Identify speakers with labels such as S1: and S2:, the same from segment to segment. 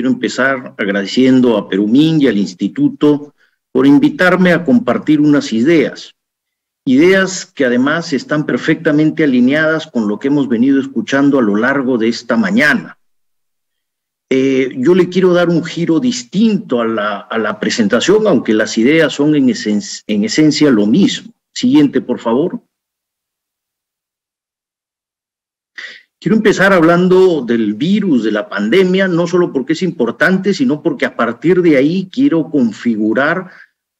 S1: Quiero empezar agradeciendo a Perumín y al Instituto por invitarme a compartir unas ideas. Ideas que además están perfectamente alineadas con lo que hemos venido escuchando a lo largo de esta mañana. Eh, yo le quiero dar un giro distinto a la, presentación, aunque las ideas son en, en esencia lo mismo. Siguiente, por favor. Quiero empezar hablando del virus, de la pandemia, no solo porque es importante, sino porque a partir de ahí quiero configurar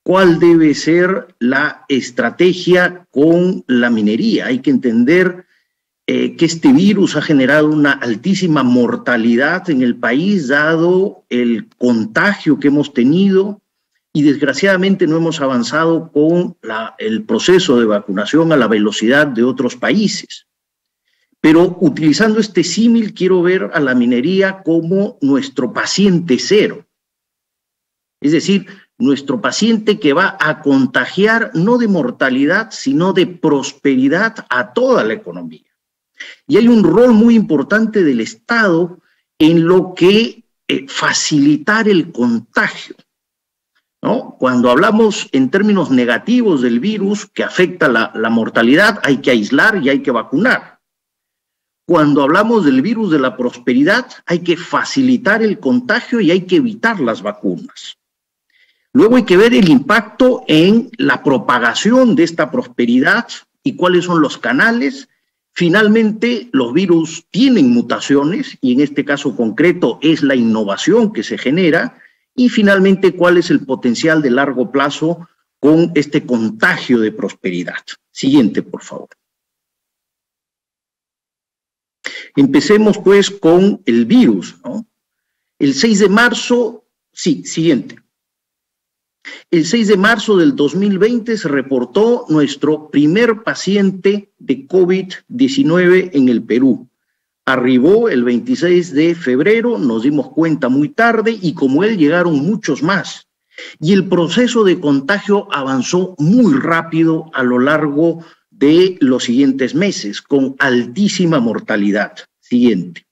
S1: cuál debe ser la estrategia con la minería. Hay que entender eh, que este virus ha generado una altísima mortalidad en el país, dado el contagio que hemos tenido, y desgraciadamente no hemos avanzado con el proceso de vacunación a la velocidad de otros países. Pero utilizando este símil, quiero ver a la minería como nuestro paciente cero. Es decir, nuestro paciente que va a contagiar no de mortalidad, sino de prosperidad a toda la economía. Y hay un rol muy importante del Estado en lo que eh, facilitar el contagio. Cuando hablamos en términos negativos del virus que afecta la mortalidad, hay que aislar y hay que vacunar. Cuando hablamos del virus de la prosperidad, hay que facilitar el contagio y hay que evitar las vacunas. Luego hay que ver el impacto en la propagación de esta prosperidad y cuáles son los canales. Finalmente, los virus tienen mutaciones y en este caso concreto es la innovación que se genera. Y finalmente, cuál es el potencial de largo plazo con este contagio de prosperidad. Siguiente, por favor. Empecemos pues con el virus. ¿no? El 6 de marzo, sí, siguiente. El 6 de marzo del 2020 se reportó nuestro primer paciente de COVID-19 en el Perú. Arribó el 26 de febrero, nos dimos cuenta muy tarde y como él llegaron muchos más. Y el proceso de contagio avanzó muy rápido a lo largo de los siguientes meses, con altísima mortalidad. Siguiente.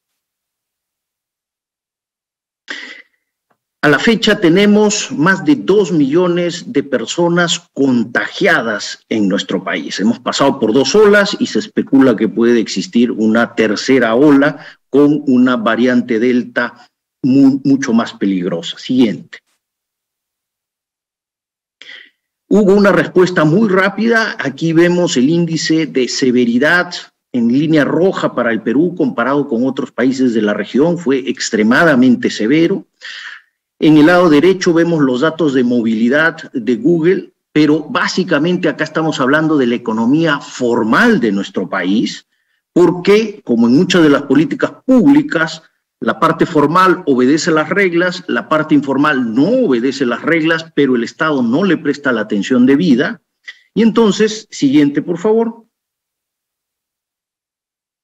S1: A la fecha tenemos más de dos millones de personas contagiadas en nuestro país. Hemos pasado por dos olas y se especula que puede existir una tercera ola con una variante delta mucho más peligrosa. Siguiente. Hubo una respuesta muy rápida. Aquí vemos el índice de severidad en línea roja para el Perú comparado con otros países de la región. Fue extremadamente severo. En el lado derecho vemos los datos de movilidad de Google, pero básicamente acá estamos hablando de la economía formal de nuestro país, porque como en muchas de las políticas públicas, la parte formal obedece las reglas, la parte informal no obedece las reglas, pero el Estado no le presta la atención debida. Y entonces, siguiente, por favor.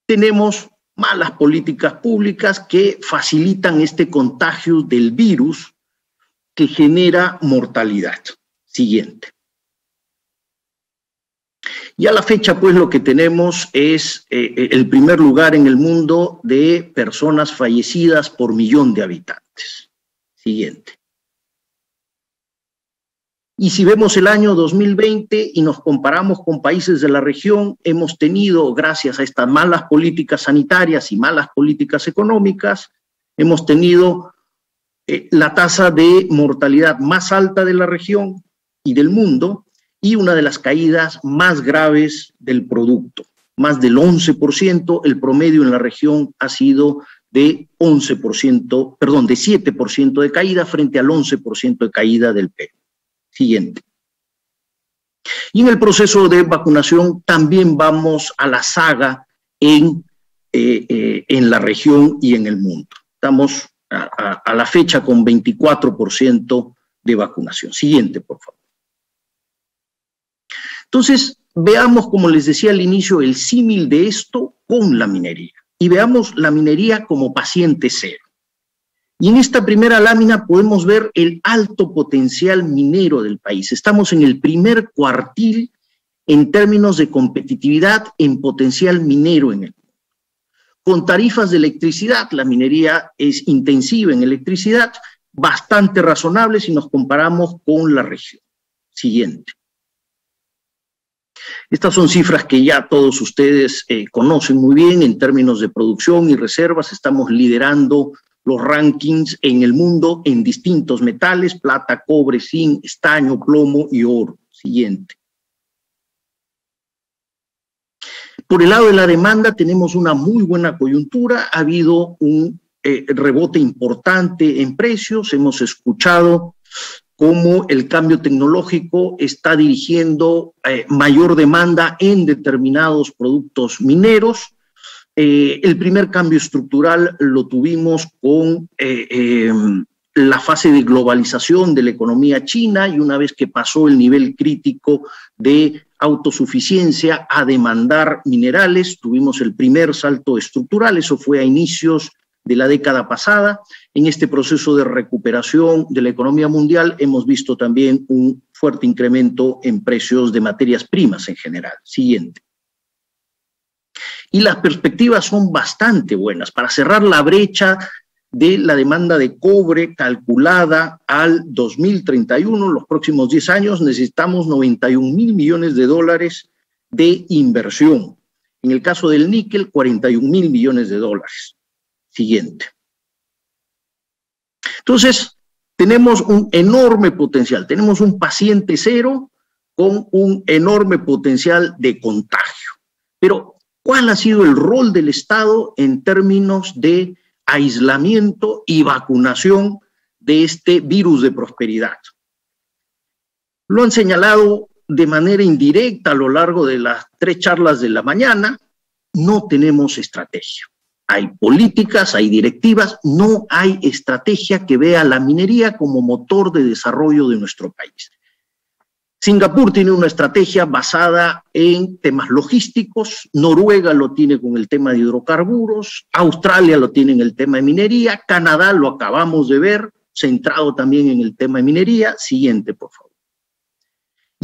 S1: Tenemos malas políticas públicas que facilitan este contagio del virus que genera mortalidad. Siguiente. Y a la fecha, pues lo que tenemos es eh, eh, el primer lugar en el mundo de personas fallecidas por millón de habitantes. Siguiente. Y si vemos el año 2020 y nos comparamos con países de la región, hemos tenido, gracias a estas malas políticas sanitarias y malas políticas económicas, hemos tenido eh, la tasa de mortalidad más alta de la región y del mundo, y una de las caídas más graves del producto. Más del 11%, el promedio en la región ha sido de 11%, perdón, de 7% de caída frente al 11% de caída del Perú. Siguiente. Y en el proceso de vacunación también vamos a la saga en, eh, eh, en la región y en el mundo. Estamos a, a la fecha con 24% de vacunación. Siguiente, por favor. Entonces, veamos, como les decía al inicio, el símil de esto con la minería. Y veamos la minería como paciente cero. Y en esta primera lámina podemos ver el alto potencial minero del país. Estamos en el primer cuartil en términos de competitividad en potencial minero en el mundo. con tarifas de electricidad. La minería es intensiva en electricidad, bastante razonable si nos comparamos con la región. Siguiente. Estas son cifras que ya todos ustedes eh, conocen muy bien en términos de producción y reservas. Estamos liderando los rankings en el mundo en distintos metales, plata, cobre, zinc, estaño, plomo y oro. Siguiente. Por el lado de la demanda tenemos una muy buena coyuntura, ha habido un eh, rebote importante en precios, hemos escuchado cómo el cambio tecnológico está dirigiendo eh, mayor demanda en determinados productos mineros. Eh, el primer cambio estructural lo tuvimos con em, la fase de globalización de la economía china y una vez que pasó el nivel crítico de autosuficiencia a demandar minerales, tuvimos el primer salto estructural, eso fue a inicios de la década pasada. En este proceso de recuperación de la economía mundial hemos visto también un fuerte incremento en precios de materias primas en general. Siguiente. Y las perspectivas son bastante buenas. Para cerrar la brecha de la demanda de cobre calculada al 2031, los próximos 10 años, necesitamos 91 mil millones de dólares de inversión. En el caso del níquel, 41 mil millones de dólares. Siguiente. Entonces, tenemos un enorme potencial, tenemos un paciente cero con un enorme potencial de contagio. Pero, ¿cuál ha sido el rol del Estado en términos de aislamiento y vacunación de este virus de prosperidad. Lo han señalado de manera indirecta a lo largo de las tres charlas de la mañana, no tenemos estrategia. Hay políticas, hay directivas, no hay estrategia que vea la minería como motor de desarrollo de nuestro país. Singapur tiene una estrategia basada en temas logísticos, Noruega lo tiene con el tema de hidrocarburos, Australia lo tiene en el tema de minería, Canadá lo acabamos de ver, centrado también en el tema de minería. Siguiente, por favor.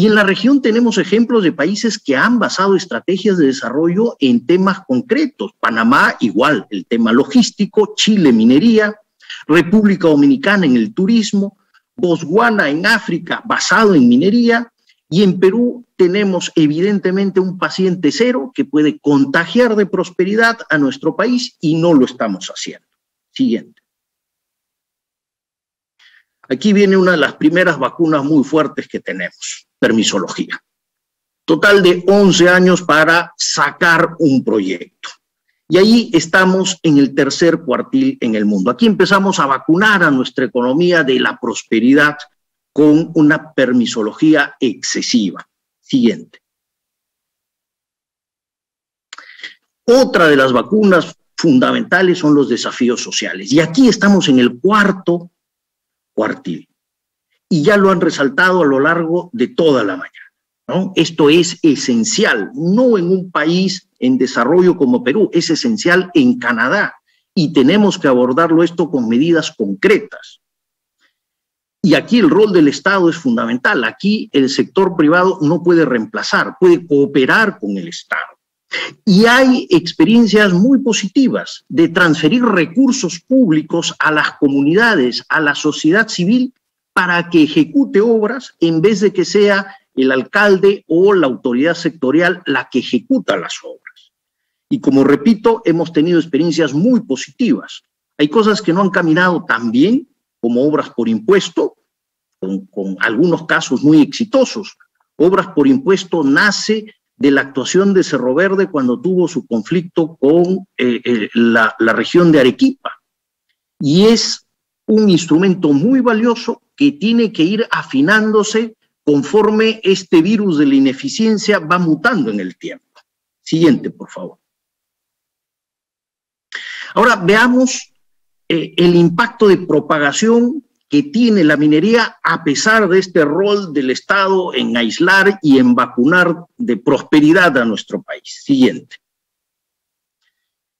S1: Y en la región tenemos ejemplos de países que han basado estrategias de desarrollo en temas concretos. Panamá igual, el tema logístico, Chile minería, República Dominicana en el turismo, Botswana en África basado en minería y en Perú tenemos evidentemente un paciente cero que puede contagiar de prosperidad a nuestro país y no lo estamos haciendo. Siguiente. Aquí viene una de las primeras vacunas muy fuertes que tenemos, permisología. Total de 11 años para sacar un proyecto. Y ahí estamos en el tercer cuartil en el mundo. Aquí empezamos a vacunar a nuestra economía de la prosperidad con una permisología excesiva. Siguiente. Otra de las vacunas fundamentales son los desafíos sociales. Y aquí estamos en el cuarto Y ya lo han resaltado a lo largo de toda la mañana. Esto es esencial, no en un país en desarrollo como Perú, es esencial en Canadá y tenemos que abordarlo esto con medidas concretas. Y aquí el rol del Estado es fundamental. Aquí el sector privado no puede reemplazar, puede cooperar con el Estado. Y hay experiencias muy positivas de transferir recursos públicos a las comunidades, a la sociedad civil, para que ejecute obras en vez de que sea el alcalde o la autoridad sectorial la que ejecuta las obras. Y como repito, hemos tenido experiencias muy positivas. Hay cosas que no han caminado tan bien como obras por impuesto, con, algunos casos muy exitosos. Obras por impuesto nace de la actuación de Cerro Verde cuando tuvo su conflicto con eh, eh, la, región de Arequipa. Y es un instrumento muy valioso que tiene que ir afinándose conforme este virus de la ineficiencia va mutando en el tiempo. Siguiente, por favor. Ahora veamos eh, el impacto de propagación que tiene la minería a pesar de este rol del Estado en aislar y en vacunar de prosperidad a nuestro país. Siguiente.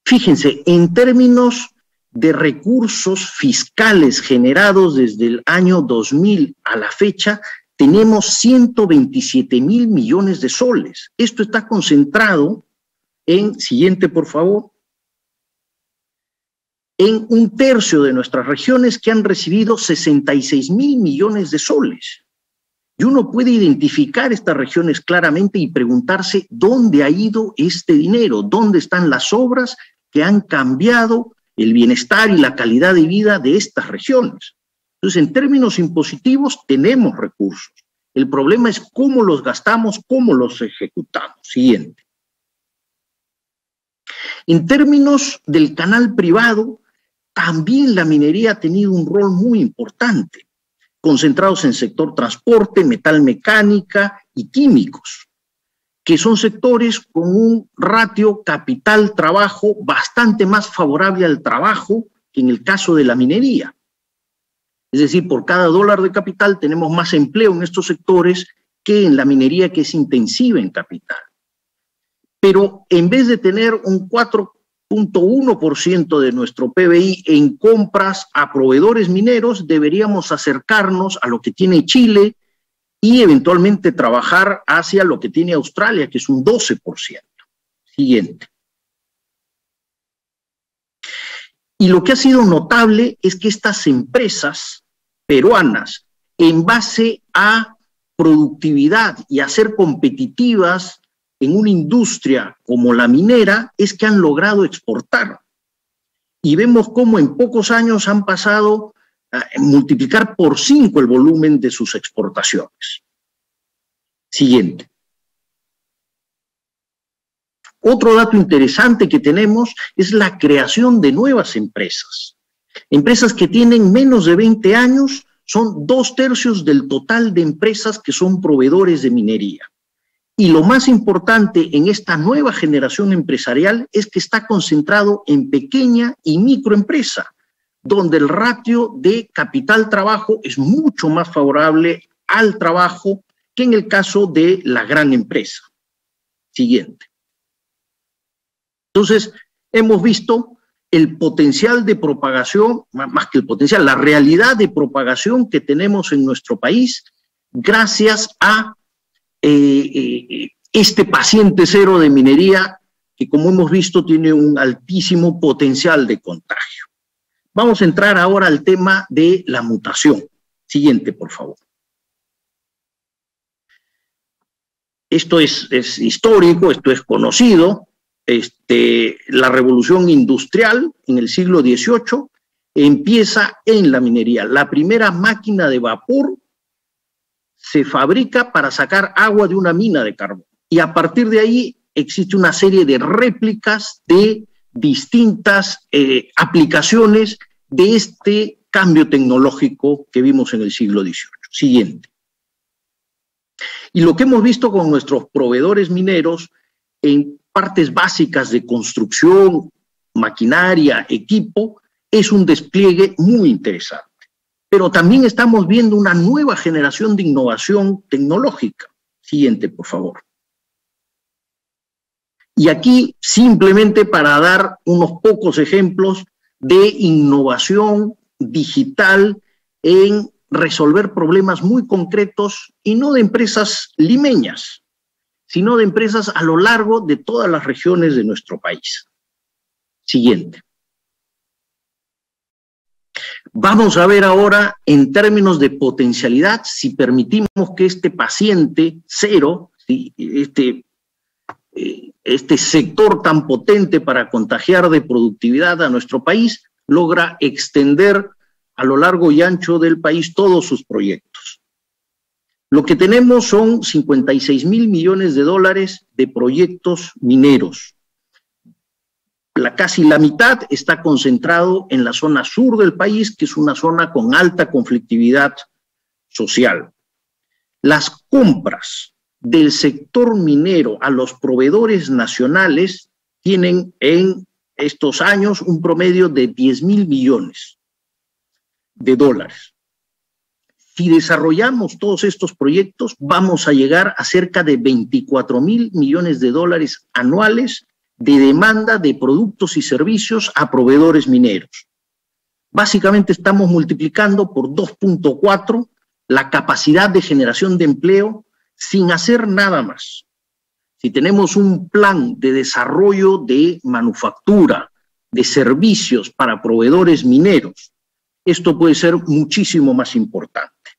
S1: Fíjense, en términos de recursos fiscales generados desde el año 2000 a la fecha, tenemos 127 mil millones de soles. Esto está concentrado en, siguiente por favor, en un tercio de nuestras regiones que han recibido 66 mil millones de soles. Y uno puede identificar estas regiones claramente y preguntarse dónde ha ido este dinero, dónde están las obras que han cambiado el bienestar y la calidad de vida de estas regiones. Entonces, en términos impositivos, tenemos recursos. El problema es cómo los gastamos, cómo los ejecutamos. Siguiente. En términos del canal privado, también la minería ha tenido un rol muy importante, concentrados en sector transporte, metal mecánica y químicos, que son sectores con un ratio capital-trabajo bastante más favorable al trabajo que en el caso de la minería. Es decir, por cada dólar de capital tenemos más empleo en estos sectores que en la minería que es intensiva en capital. Pero en vez de tener un 4.1% de nuestro PBI en compras a proveedores mineros, deberíamos acercarnos a lo que tiene Chile y eventualmente trabajar hacia lo que tiene Australia, que es un 12%. Siguiente. Y lo que ha sido notable es que estas empresas peruanas, en base a productividad y a ser competitivas en una industria como la minera, es que han logrado exportar. Y vemos cómo en pocos años han pasado a multiplicar por cinco el volumen de sus exportaciones. Siguiente. Otro dato interesante que tenemos es la creación de nuevas empresas. Empresas que tienen menos de 20 años son dos tercios del total de empresas que son proveedores de minería. Y lo más importante en esta nueva generación empresarial es que está concentrado en pequeña y microempresa, donde el ratio de capital-trabajo es mucho más favorable al trabajo que en el caso de la gran empresa. Siguiente. Entonces, hemos visto el potencial de propagación, más que el potencial, la realidad de propagación que tenemos en nuestro país gracias a eh, eh, este paciente cero de minería que como hemos visto tiene un altísimo potencial de contagio. Vamos a entrar ahora al tema de la mutación. Siguiente, por favor. Esto es, es histórico, esto es conocido este, la revolución industrial en el siglo XVIII empieza en la minería. La primera máquina de vapor se fabrica para sacar agua de una mina de carbón. Y a partir de ahí existe una serie de réplicas de distintas eh, aplicaciones de este cambio tecnológico que vimos en el siglo XVIII. Siguiente. Y lo que hemos visto con nuestros proveedores mineros en partes básicas de construcción, maquinaria, equipo, es un despliegue muy interesante. Pero también estamos viendo una nueva generación de innovación tecnológica. Siguiente, por favor. Y aquí simplemente para dar unos pocos ejemplos de innovación digital en resolver problemas muy concretos y no de empresas limeñas, sino de empresas a lo largo de todas las regiones de nuestro país. Siguiente. Vamos a ver ahora en términos de potencialidad si permitimos que este paciente cero, este, eh, este sector tan potente para contagiar de productividad a nuestro país, logra extender a lo largo y ancho del país todos sus proyectos. Lo que tenemos son 56 mil millones de dólares de proyectos mineros. La, casi la mitad está concentrado en la zona sur del país, que es una zona con alta conflictividad social. Las compras del sector minero a los proveedores nacionales tienen en estos años un promedio de 10 mil millones de dólares. Si desarrollamos todos estos proyectos, vamos a llegar a cerca de 24 mil millones de dólares anuales de demanda de productos y servicios a proveedores mineros. Básicamente estamos multiplicando por 2.4 la capacidad de generación de empleo sin hacer nada más. Si tenemos un plan de desarrollo de manufactura, de servicios para proveedores mineros, esto puede ser muchísimo más importante.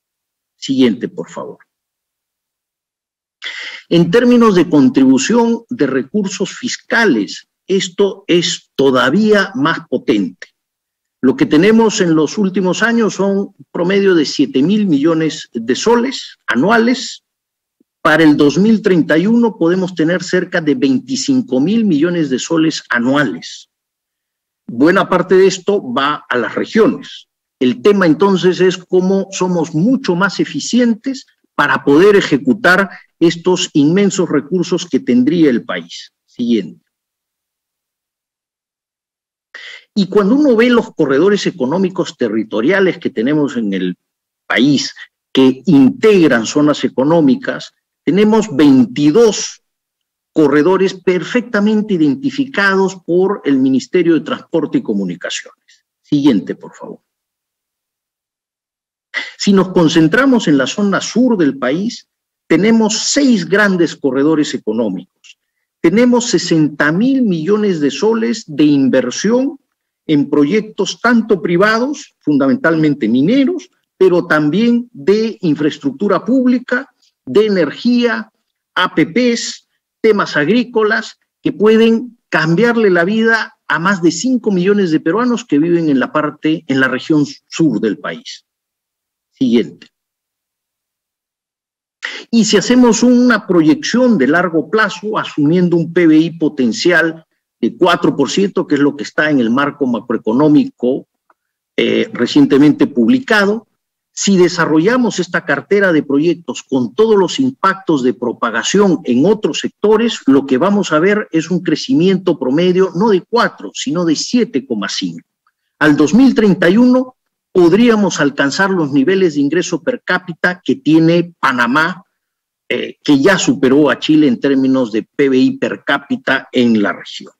S1: Siguiente, por favor. En términos de contribución de recursos fiscales, esto es todavía más potente. Lo que tenemos en los últimos años son promedio de 7 mil millones de soles anuales. Para el 2031 podemos tener cerca de 25 mil millones de soles anuales. Buena parte de esto va a las regiones. El tema entonces es cómo somos mucho más eficientes para poder ejecutar estos inmensos recursos que tendría el país. Siguiente. Y cuando uno ve los corredores económicos territoriales que tenemos en el país, que integran zonas económicas, tenemos 22 corredores perfectamente identificados por el Ministerio de Transporte y Comunicaciones. Siguiente, por favor. Si nos concentramos en la zona sur del país, tenemos seis grandes corredores económicos. Tenemos 60 mil millones de soles de inversión en proyectos tanto privados, fundamentalmente mineros, pero también de infraestructura pública, de energía, APPs, temas agrícolas, que pueden cambiarle la vida a más de 5 millones de peruanos que viven en la parte, en la región sur del país siguiente. Y si hacemos una proyección de largo plazo, asumiendo un PBI potencial de 4%, que es lo que está en el marco macroeconómico eh, recientemente publicado, si desarrollamos esta cartera de proyectos con todos los impactos de propagación en otros sectores, lo que vamos a ver es un crecimiento promedio no de 4, sino de 7,5. Al 2031 podríamos alcanzar los niveles de ingreso per cápita que tiene Panamá, eh, que ya superó a Chile en términos de PBI per cápita en la región.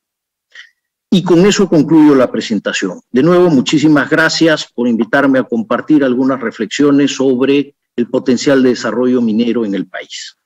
S1: Y con eso concluyo la presentación. De nuevo, muchísimas gracias por invitarme a compartir algunas reflexiones sobre el potencial de desarrollo minero en el país.